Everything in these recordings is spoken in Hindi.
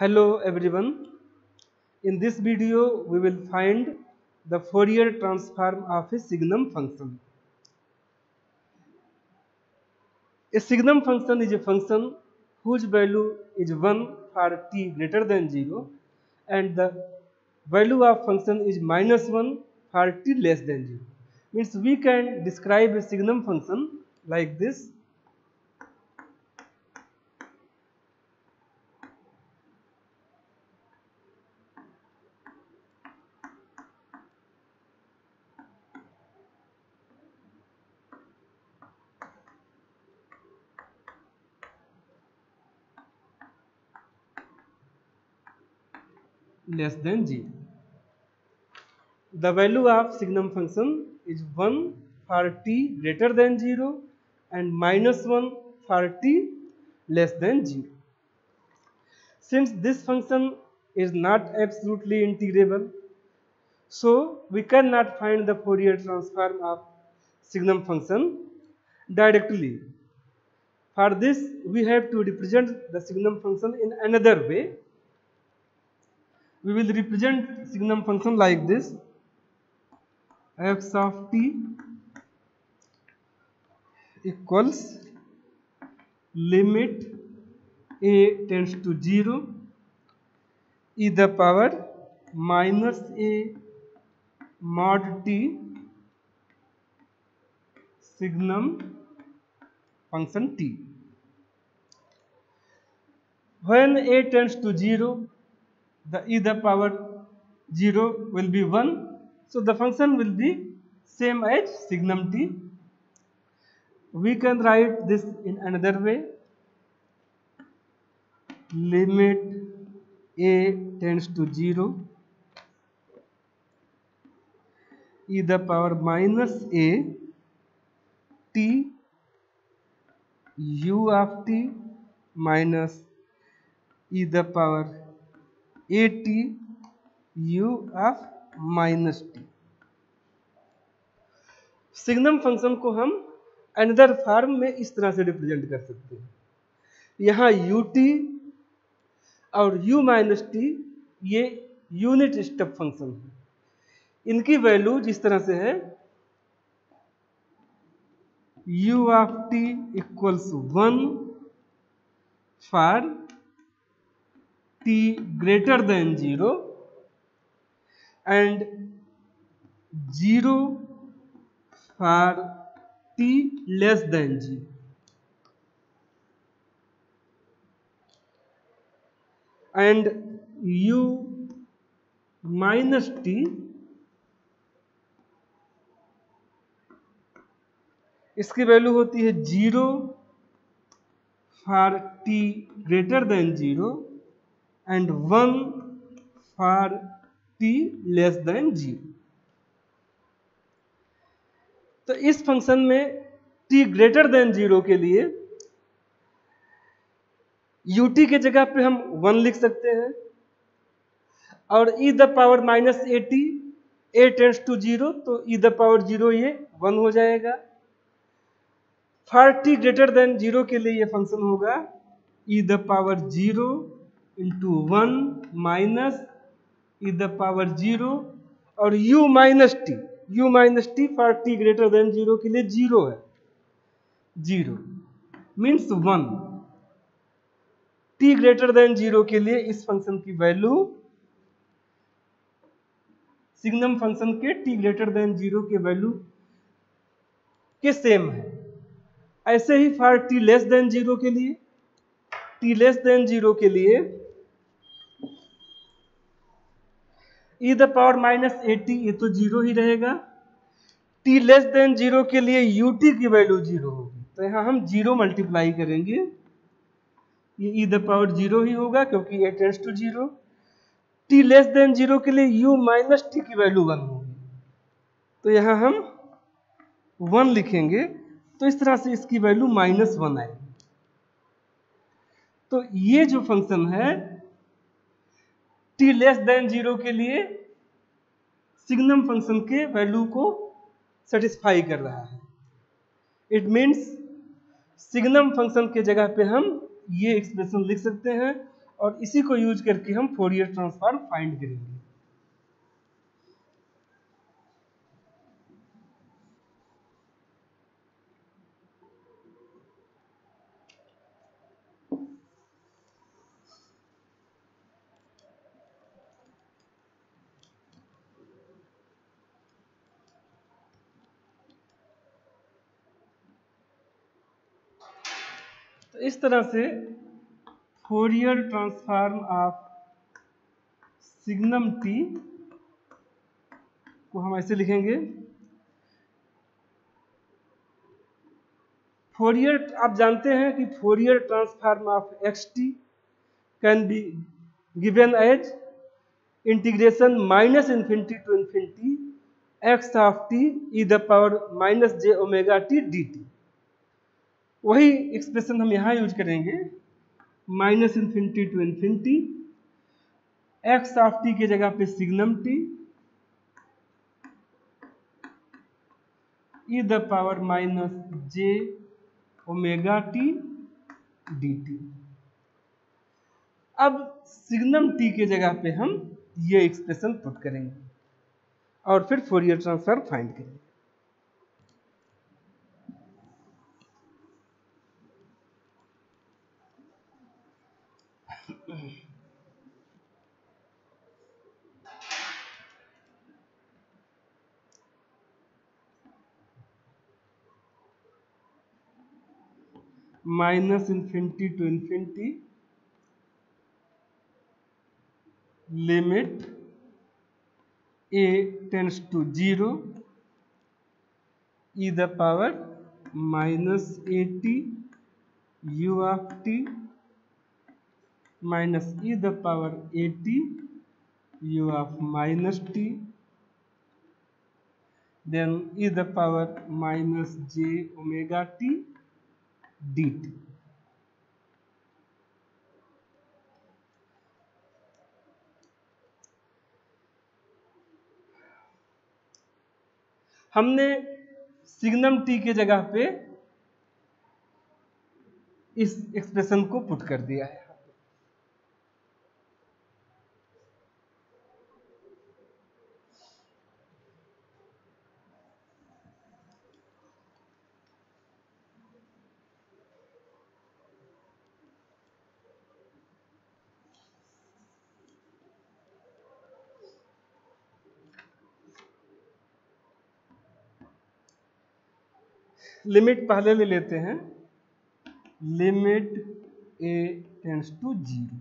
Hello everyone. In this video we will find the Fourier transform of a signum function. A signum function is a function whose value is 1 for t greater than 0 and the value of function is minus 1 for t less than 0. Means we can describe a signum function like this less than 0. The value of signum function is 1 for t greater than 0 and minus 1 for t less than 0. Since this function is not absolutely integrable, so we cannot find the Fourier transform of signum function directly. For this, we have to represent the signum function in another way we will represent signum function like this. X of t equals limit a tends to 0 e the power minus a mod t signum function t. When a tends to 0 the e the power 0 will be 1 so the function will be same as signum t. We can write this in another way. Limit a tends to 0 e the power minus a t u of t minus e the power A T U F minus T signum function को हम अनदर फॉर्म में इस तरह से रिप्रेजेंट कर सकते हैं। यहाँ यू टी और यू माइनस टी ये यूनिट स्टेप फ़ंक्शन है। इनकी वैल्यू जिस तरह से है U of T equals one for t greater than 0 and 0 for t less than 0. and u minus t इसकी वैल्यू होती है zero for T greater than zero and 1 for t less than 0 तो इस फ़ंक्शन में t ग्रेटर देन 0 के लिए ut के जगह पे हम वन लिख सकते हैं और e the power minus A T A tends to zero तो e द पावर ज़ीरो ये 1 हो जाएगा। For t greater than zero के लिए ये फ़ंक्शन होगा e the power zero into one minus E the power zero और u minus T U minus T for T greater than zero के लिए ज़ीरो है। Zero means one T greater than zero के लिए इस फ़ंक्शन की वैल्यू सिग्नम फ़ंक्शन के टी ग्रेटर देन ज़ीरो के वैल्यू के सेम है। ऐसे ही for T less than zero के लिए टी लेस देन ज़ीरो के लिए E the power minus A T ये तो ज़ीरो ही रहेगा। टी लेस देन ज़ीरो के लिए यू टी की वैल्यू ज़ीरो होगी। तो यहाँ हम ज़ीरो मल्टीप्लाई करेंगे। ये ई द पावर ज़ीरो ही होगा क्योंकि A tends to zero T less than zero के लिए यू माइनस टी की वैल्यू वन होगी। तो यहाँ हम वन लिखेंगे। तो इस तरह से इसकी वैल्यू माइनस वन आएगी। तो ये जो फ़ंक्शन है टी लेस देन ज़ीरो के लिए सिग्नम फ़ंक्शन के वैल्यू को सेटिस्फाई कर रहा है। इट मीन्स सिग्नम फ़ंक्शन के जगह पे हम ये एक्सप्रेशन लिख सकते हैं और इसी को यूज़ करके हम फोरियर ट्रांसफॉर्म फाइंड करेंगे। इस तरह से Fourier transform of signum T को हम ऐसे लिखेंगे। फोरियर आप जानते हैं कि Fourier transform of X T can be given as integration minus infinity to infinity X of T E the power minus J omega T D T वही एक्सप्रेशन हम यहाँ यूज़ करेंगे minus infinity to infinity X of T के जगह पे signum T E the power minus J omega T D T अब सिग्नम टी के जगह पे हम ये एक्सप्रेशन पुट करेंगे और फिर फोरियर ट्रांसफ़र फाइंड करेंगे। Minus infinity to infinity limit A tends to zero the power minus A T U of T minus e the power 80 u of minus t then e the power minus j omega t dt हमने सिग्नम टी के जगह पे इस एक्सप्रेशन को पुट कर दिया है लिमिट पहले ले लेते हैं। Limit A tends to zero.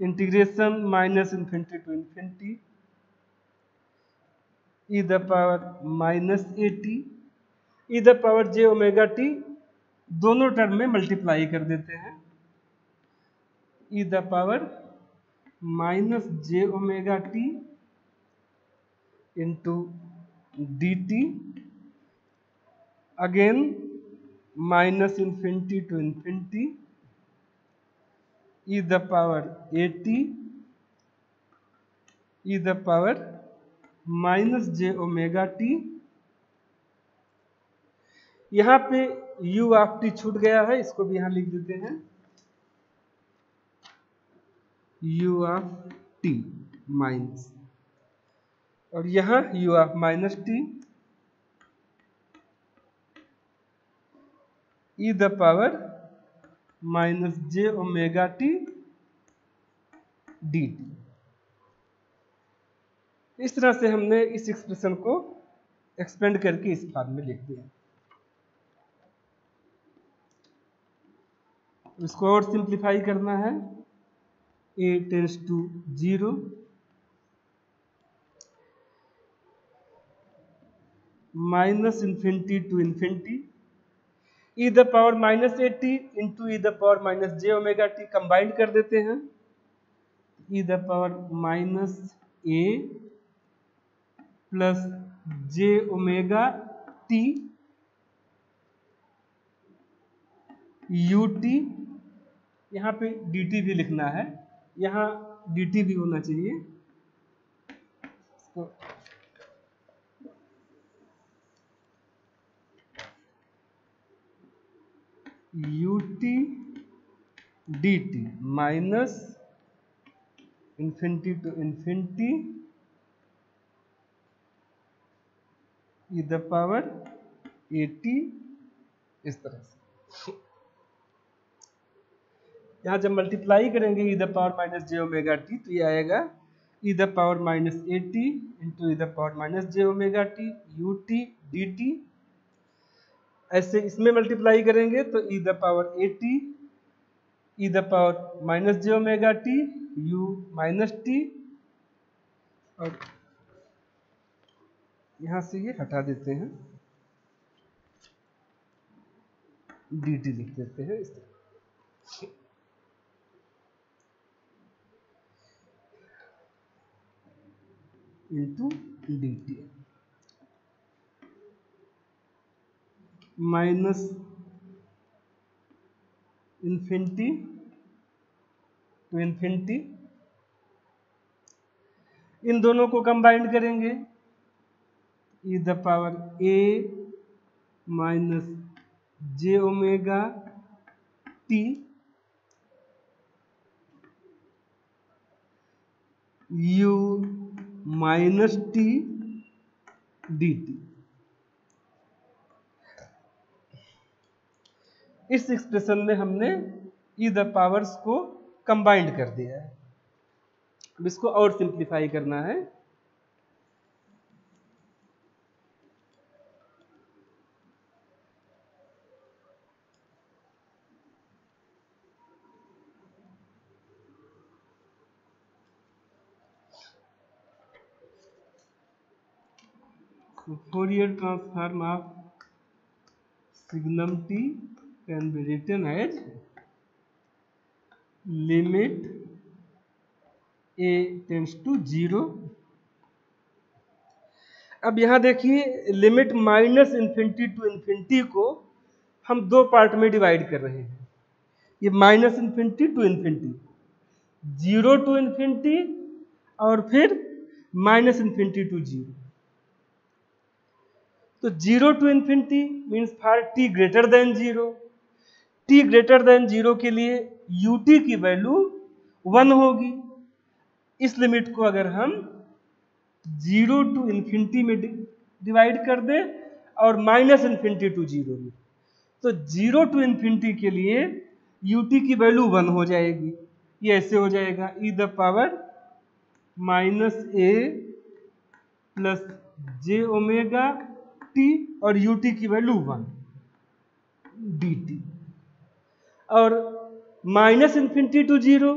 Integration minus infinity to infinity, E the power minus A T, E the power J omega T, दोनों टर्म में मल्टीप्लाई कर देते हैं। E the power minus J omega T into D T again minus infinity to infinity E the power A T E the power minus J omega T यहाँ पे यू ऑफ़ टी छूट गया है, इसको भी यहाँ लिख देते हैं। यू ऑफ़ टी माइनस और यहाँ u of minus T E the power minus J omega T D T इस तरह से हमने इस एक्सप्रेशन को एक्सपेंड करके इस फॉर्म में लिख दिया। इसको और सिंप्लीफाई करना है। A tends to zero minus infinity to infinity e the power minus a t into e the power minus j omega t combined कर देते हैं। E the power minus a plus j omega t u t यहाँ पे डी टी भी लिखना है। यहाँ डी टी भी होना चाहिए। इसको u t d t minus infinity to infinity e the power a t इस तरह से। यहाँ जब मल्टीप्लाई करेंगे e the power minus j omega t तो ये आएगा e the power minus a t into e the power minus j omega t u t d t ऐसे इसमें मल्टीप्लाई करेंगे तो e the power a t e the power minus j omega t u minus t और यहाँ से ये हटा देते हैं। डी टी लिख देते हैं इस into d t minus infinity to infinity. इन दोनों को कंबाइंड करेंगे। E the power a minus j omega t u minus t d t इस एक्सप्रेशन में हमने ई द पावर्स को कंबाइंड कर दिया है। अब इसको और सिंप्लीफाई करना है। Fourier transform of signum t can be written as limit a tends to zero. अब यहाँ देखिए limit minus infinity to infinity को हम दो पार्ट में डिवाइड कर रहे हैं। ये minus infinity to infinity zero to infinity और फिर माइनस इन्फिनिटी टू ज़ीरो तो zero to infinity means for t greater than zero t greater than zero के लिए यू टी की वैल्यू वन होगी। इस लिमिट को अगर हम ज़ीरो टू इन्फिनिटी में डिवाइड कर दें और माइनस इन्फिनिटी टू ज़ीरो में तो ज़ीरो टू इन्फिनिटी के लिए यू टी की वैल्यू वन हो जाएगी। ये ऐसे हो जाएगा e the power minus a plus j omega t और यू टी की वैल्यू वन डी टी और minus infinity to zero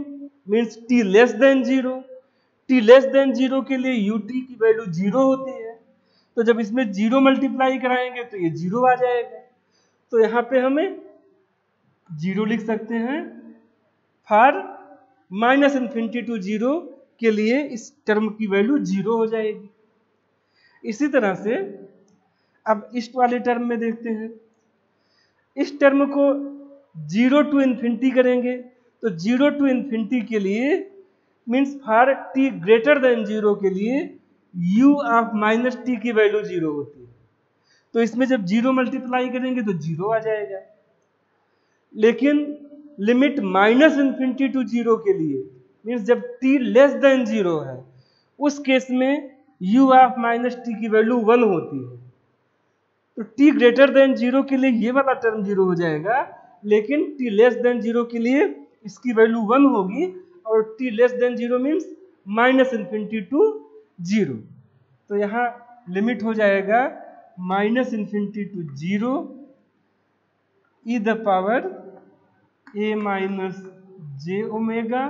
means t less than zero. T less than zero के लिए यू टी की वैल्यू ज़ीरो होती है। तो जब इसमें ज़ीरो मल्टीप्लाई कराएँगे तो ये ज़ीरो आ जाएगा। तो यहाँ पे हमें ज़ीरो लिख सकते हैं for minus infinity to zero के लिए इस टर्म की वैल्यू ज़ीरो हो जाएगी। इसी तरह से अब इस वाले टर्म में देखते हैं। इस टर्म को ज़ीरो टू इन्फिनिटी करेंगे। तो ज़ीरो टू इन्फिनिटी के लिए means for t greater than zero के लिए u ऑफ़ माइनस टी की वैल्यू ज़ीरो होती है। तो इसमें जब ज़ीरो मल्टीप्लाई करेंगे तो ज़ीरो आ जाएगा। लेकिन limit minus infinity to zero के लिए मीन्स जब t लेस देन ज़ीरो है, उस केस में u ऑफ़ माइनस टी की वैल्यू वन होती है। तो t ग्रेटर देन ज़ीरो के लिए ये वाला टर्म ज़ीरो हो जाएगा लेकिन t लेस देन ज़ीरो के लिए इसकी वैल्यू वन होगी और t less than zero means minus infinity to zero तो यहाँ लिमिट हो जाएगा minus infinity to zero e the power a minus j omega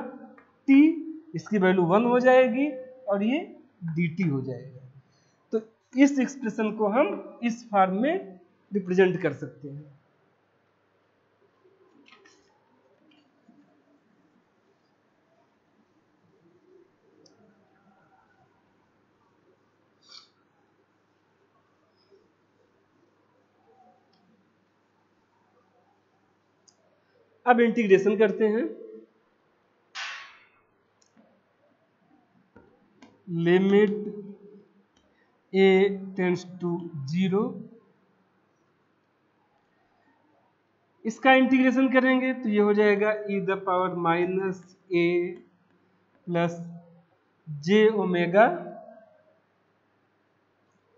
t इसकी वैल्यू वन हो जाएगी और ये डी टी हो जाएगा. तो इस एक्सप्रेशन को हम इस फॉर्म में रिप्रेजेंट कर सकते हैं. अब इंटीग्रेशन करते हैं। Limit a tends to zero इसका इंटीग्रेशन करेंगे तो ये हो जाएगा e the power minus a plus j omega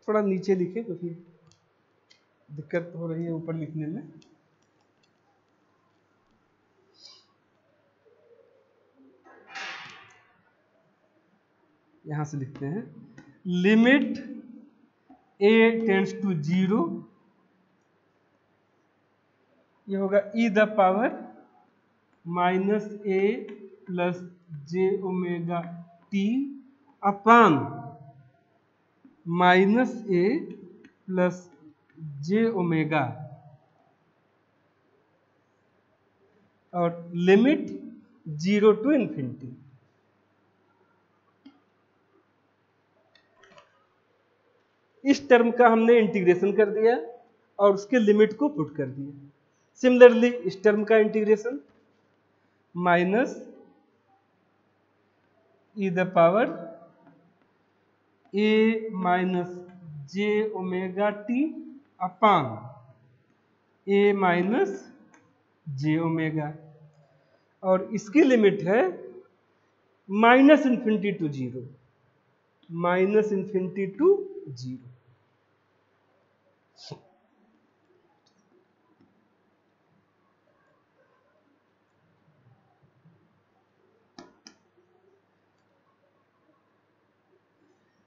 थोड़ा नीचे लिखे, क्योंकि दिक्कत हो रही है ऊपर लिखने में। यहाँ से लिखते हैं। Limit a tends to zero ये होगा e the power minus a plus j omega t upon minus a plus j omega और लिमिट ज़ीरो टू इन्फिनिटी इस टर्म का हमने इंटीग्रेशन कर दिया और उसके लिमिट को पुट कर दिया। सिमिलरली इस टर्म का integration minus e the power a minus j omega t upon a minus j omega और इसकी लिमिट है minus infinity to zero minus infinity to zero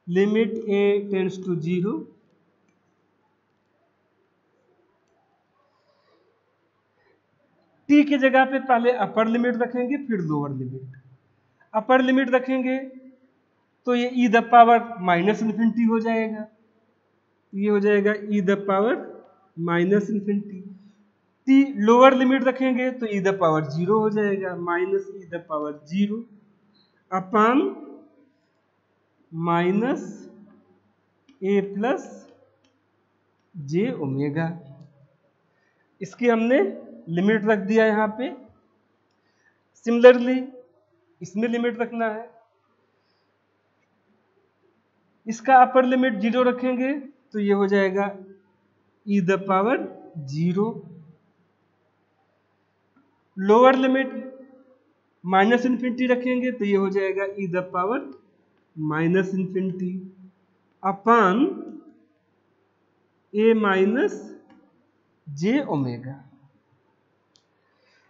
limit a tends to zero. T की जगह पे पहले अपर लिमिट रखेंगे, फिर लोअर लिमिट। अपर लिमिट रखेंगे तो ये e the power minus infinity हो जाएगा। ये हो जाएगा e the power minus infinity t lower limit रखेंगे तो ई द पावर ज़ीरो हो जाएगा minus e the power zero upon minus a plus j omega इसकी हमने लिमिट रख दिया यहाँ पे. सिमिलरली इसमें लिमिट रखना है. इसका अपर लिमिट ज़ीरो रखेंगे. तो ये हो जाएगा e the power zero lower limit minus infinity रखेंगे तो ये हो जाएगा e the power minus infinity upon a minus j omega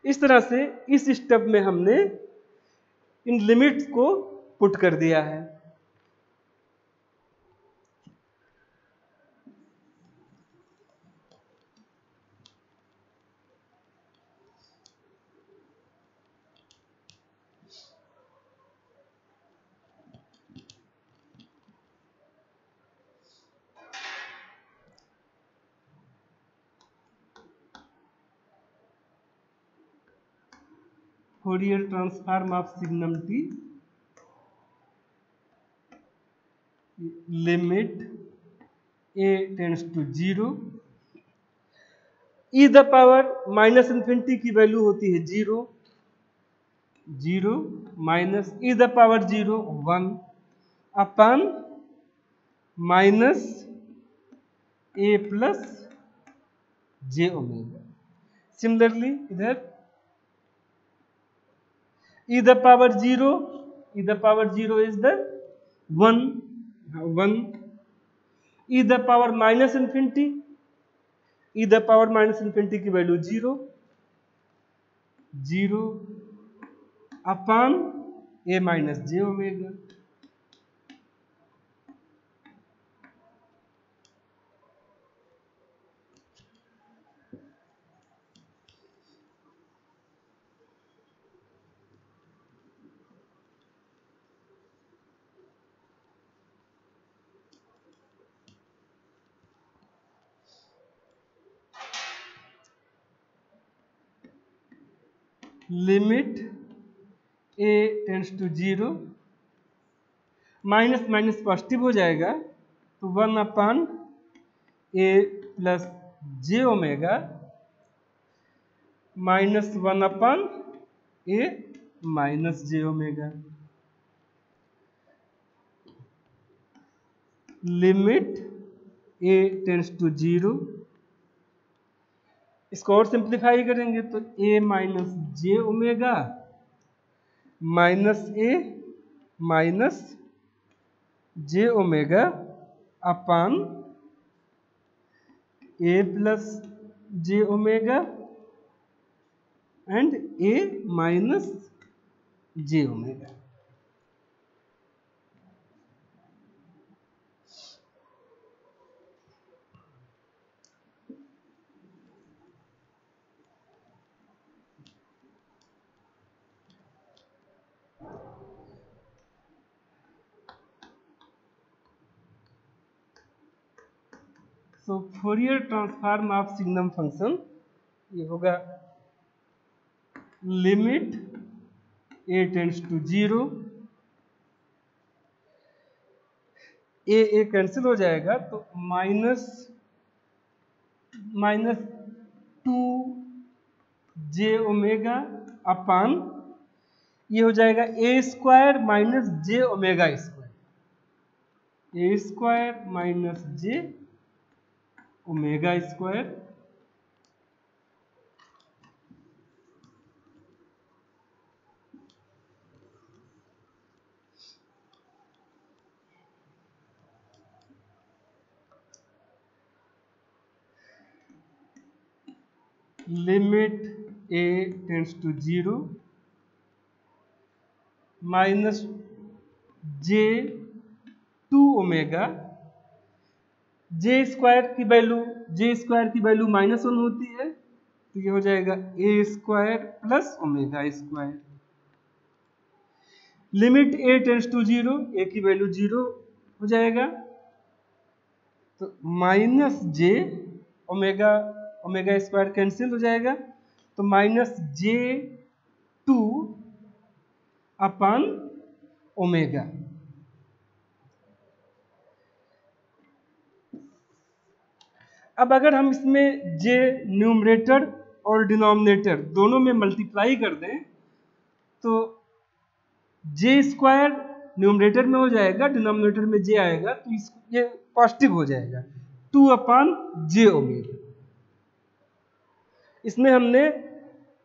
इस तरह से इस स्टेप में हमने इन लिमिट्स को पुट कर दिया है। Fourier transform of signum t. Limit a tends to zero e the power minus infinity की वैल्यू होती है zero zero minus e the power zero one upon minus a plus j omega similarly इधर e the power 0 e the power 0 is the 1 1 e the power minus infinity e the power minus infinity की value 0 0 upon a minus j omega limit a tends to zero minus minus positive हो जाएगा तो one upon a plus j omega minus one upon a minus j omega limit a tends to zero इसको और सिंप्लीफाई करेंगे तो a minus j omega minus a minus j omega upon a plus j omega and a minus j omega so fourier transform of signum function, ये होगा limit a tends to zero. A a cancel हो जाएगा तो minus minus two j omega upon, ये हो जाएगा a square minus j omega square. A square minus j omega square limit a tends to zero minus j two omega j square की वैल्यू जे स्क्वायर की वैल्यू माइनस वन होती है तो ये हो जाएगा a square plus omega square limit a tends to zero a की वैल्यू ज़ीरो हो जाएगा. तो minus j omega omega square cancel हो जाएगा. तो minus j two upon omega अब अगर हम इसमें जे न्यूमरेटर और डिनोमिनेटर दोनों में मल्टीप्लाई कर दें तो जे स्क्वायर न्यूमरेटर में हो जाएगा डिनोमिनेटर में जे आएगा तो इस, ये पॉजिटिव हो जाएगा। टू अपान जे ओमेगा इसमें हमने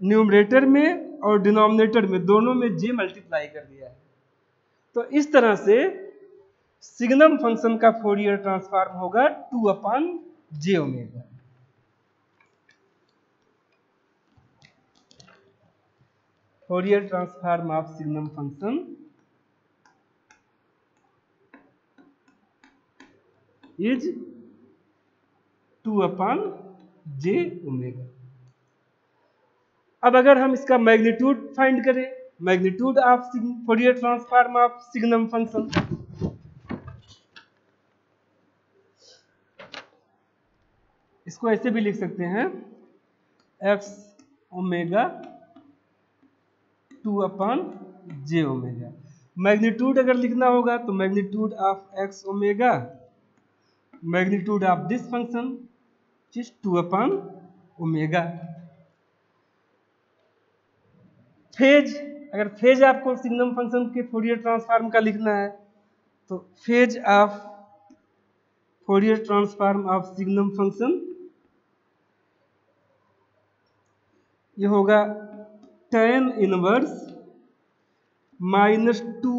न्यूमरेटर में और डिनोमिनेटर में दोनों में जे मल्टीप्लाई कर दिया है। तो इस तरह से सिग्नम फ़ंक्शन का फोरियर ट्रांसफॉर्म होगा two upon j omega fourier transform of signum function is two upon j omega अब अगर हम इसका मैग्नीट्यूड फाइंड करें magnitude of fourier transform of signum function इसको ऐसे भी लिख सकते हैं। X omega two upon j omega magnitude अगर लिखना होगा तो magnitude of x omega magnitude of this function is two upon omega phase, अगर फ़ेज़ आपको सिग्नम फ़ंक्शन के फोरियर ट्रांसफार्म का लिखना है तो phase of fourier transform of signum function ये होगा tan inverse minus two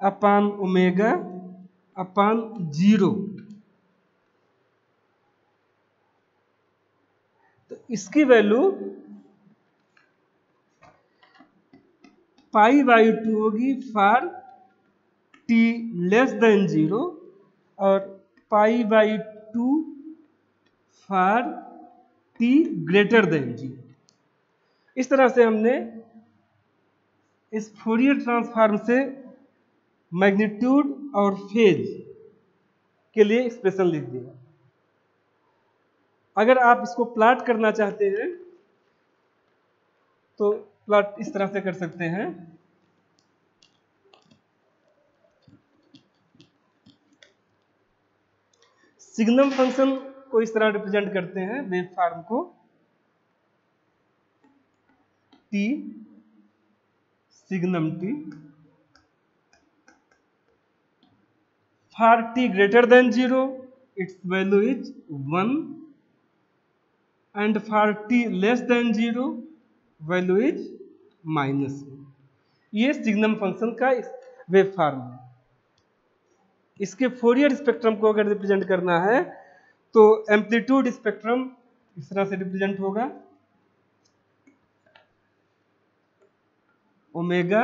upon omega upon zero तो इसकी वैल्यू पाई बाई टू होगी for t less than zero और pi by two for t greater than जी इस तरह से हमने इस फोरियर ट्रांसफार्म से मैग्नीट्यूड और फ़ेज़ के लिए एक्सप्रेशन लिख दिया। अगर आप इसको प्लाट करना चाहते हैं तो प्लाट इस तरह से कर सकते हैं। सिग्नम फ़ंक्शन को इस तरह रिप्रेजेंट करते हैं वेव फार्म को। T signum t for t greater than zero it's value is one and for t less than 0 value is minus ये सिग्नम फ़ंक्शन का वेब फार्म है। इसके फोरियर स्पेक्ट्रम को अगर रिप्रेजेंट करना है तो एम्पलीट्यूड स्पेक्ट्रम इस तरह से रिप्रेजेंट होगा। Omega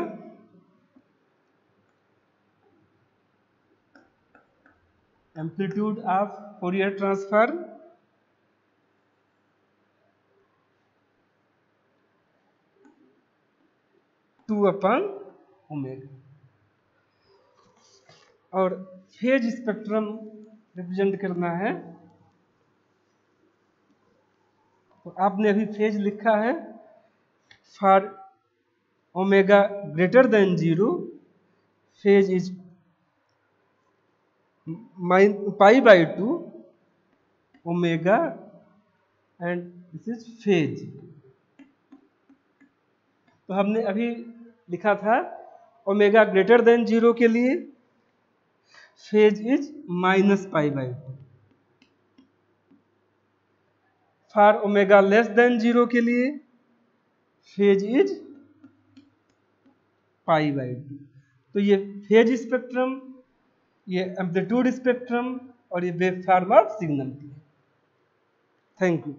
amplitude of fourier transform two upon omega और फ़ेज़ स्पेक्ट्रम रिप्रेजेंट करना है। तो आपने अभी फ़ेज़ लिखा है for omega greater than zero phase is minus pi by two omega and this is phase तो हमने अभी लिखा था ओमेगा ग्रेटर देन ज़ीरो के लिए phase is minus pi by two for omega less than zero के लिए phase is pi by two तो ये फ़ेज़ स्पेक्ट्रम ये एम्पलीट्यूड स्पेक्ट्रम और ये wave form of signal thank you